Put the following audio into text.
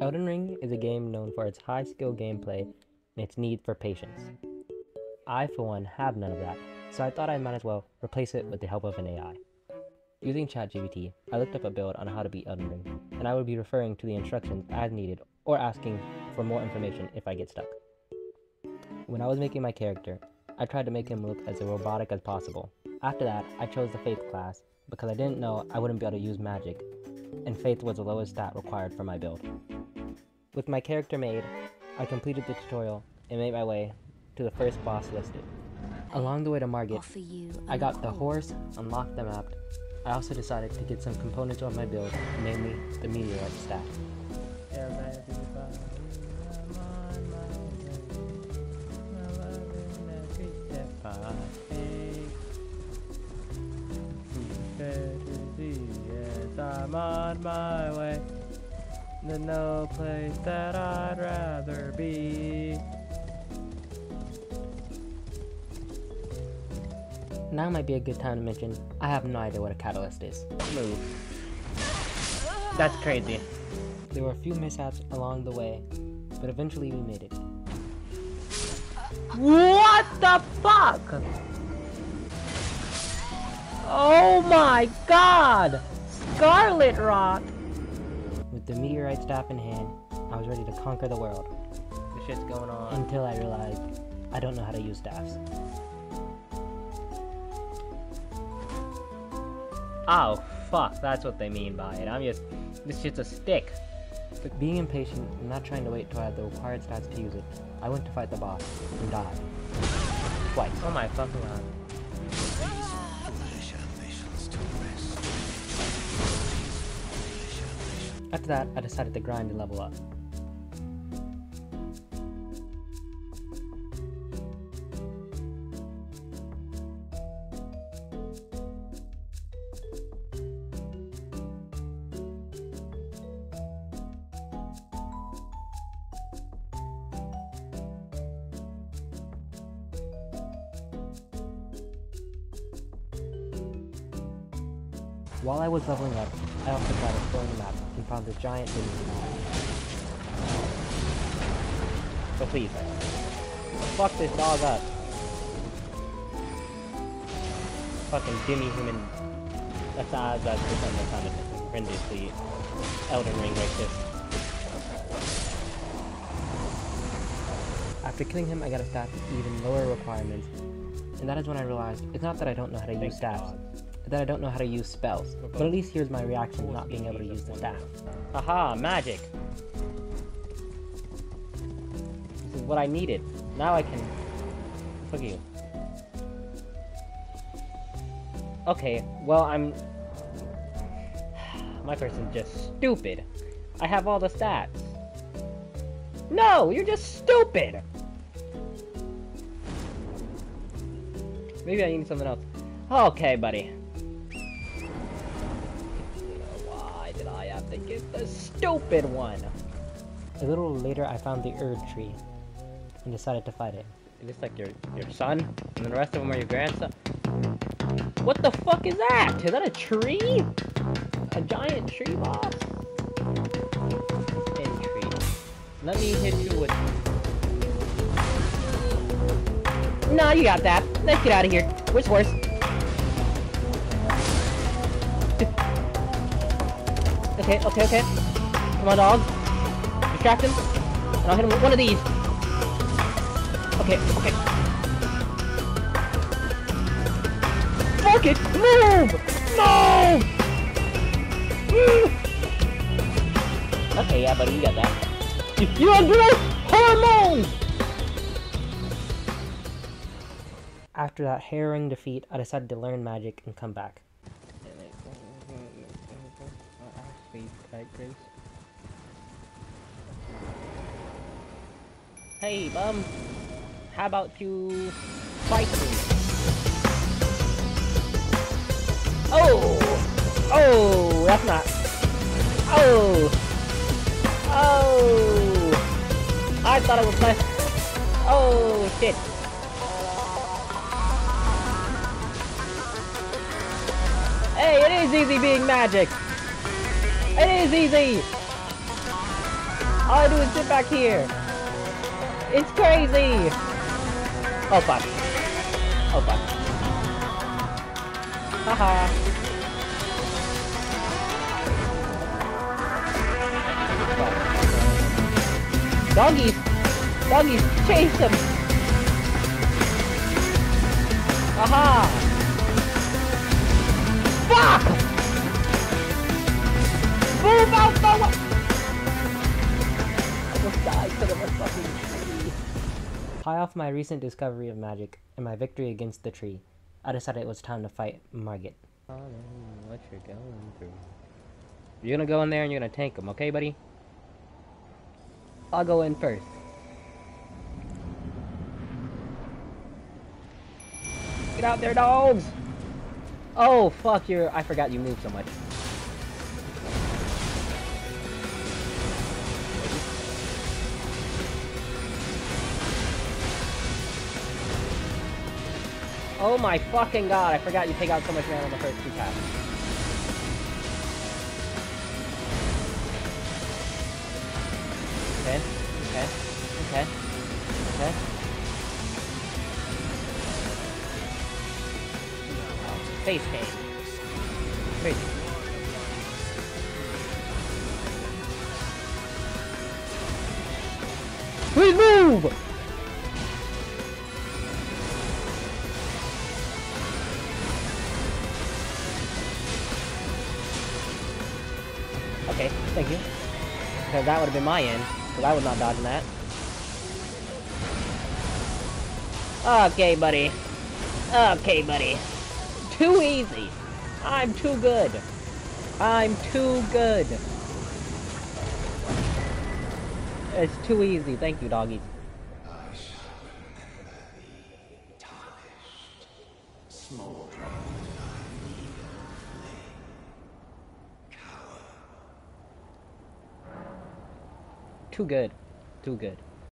Elden Ring is a game known for its high skill gameplay and its need for patience. I, for one, have none of that, so I thought I might as well replace it with the help of an AI. Using ChatGPT, I looked up a build on how to beat Elden Ring, and I would be referring to the instructions as needed or asking for more information if I get stuck. When I was making my character, I tried to make him look as robotic as possible. After that, I chose the Faith class because I didn't know I wouldn't be able to use magic, and Faith was the lowest stat required for my build. With my character made, I completed the tutorial and made my way to the first boss listed. Along the way to Margit, I got the horse, unlocked the map. I also decided to get some components of my build, namely the meteorite staff. I'm on my way. There's no place that I'd rather be. Now might be a good time to mention, I have no idea what a catalyst is. Move. That's crazy. There were a few mishaps along the way, but eventually we made it. What the fuck? Oh my god! Scarlet Rock! With the meteorite staff in hand, I was ready to conquer the world. This shit's going on. Until I realized I don't know how to use staffs. Oh, fuck, that's what they mean by it. I'm just. This shit's a stick. But being impatient and not trying to wait till I had the required stats to use it, I went to fight the boss and died. Twice. Oh my fucking god. After that, I decided to grind and level up. While I was leveling up, I also tried exploring the map found the giant tower. So please. Fuck this dog up. Fucking Jimmy human. That's uh, that's the time that's not horrendously Elden Ring racist. After killing him, I got a staff with even lower requirements, and that is when I realized it's not that I don't know how to use staffs, it's that I don't know how to use spells. But at least here's my reaction to not being able to use the staff. Aha, magic! This is what I needed. Now I can... At you. Okay, well, I'm... My person's just stupid. I have all the stats. No, you're just stupid! Maybe I need something else. Okay, buddy. To get the stupid one? A little later, I found the Erd tree and decided to fight it. Is this like your your son, and the rest of them are your grandson? What the fuck is that? Is that a tree? A giant tree boss? Tree. Let me hit you with. No, you got that. Let's get out of here. Which horse? Okay, okay, okay. Come on, dog. Distract him. And I'll hit him with one of these. Okay, okay. Fuck it! Move! Move! Okay, yeah, buddy, you got that. You, have growth hormones! After that harrowing defeat, I decided to learn magic and come back. Hey, bum. How about you fight me? Oh! Oh! That's not... Oh! Oh! I thought it was my... Oh, shit. Hey, it is easy being magic! It is easy! All I do is sit back here. It's crazy. Oh fuck. Oh fuck. Haha. Doggies! Doggies, chase them! Aha! Fuck! Move out the way! High off my recent discovery of magic and my victory against the tree, I decided it was time to fight Margit. I don't know what you're going through. You're gonna go in there and you're gonna tank him, okay, buddy? I'll go in first. Get out there, dogs! Oh, fuck, you're- I forgot you moved so much. Oh my fucking god, I forgot you take out so much mana on the first two passes. Okay, okay, okay, okay. Face game. Crazy. Please move! Okay, thank you. Because that would have been my end, because I was not dodging that. Okay, buddy. Okay, buddy. Too easy. I'm too good. I'm too good. It's too easy. Thank you, doggies. Too good. Too good.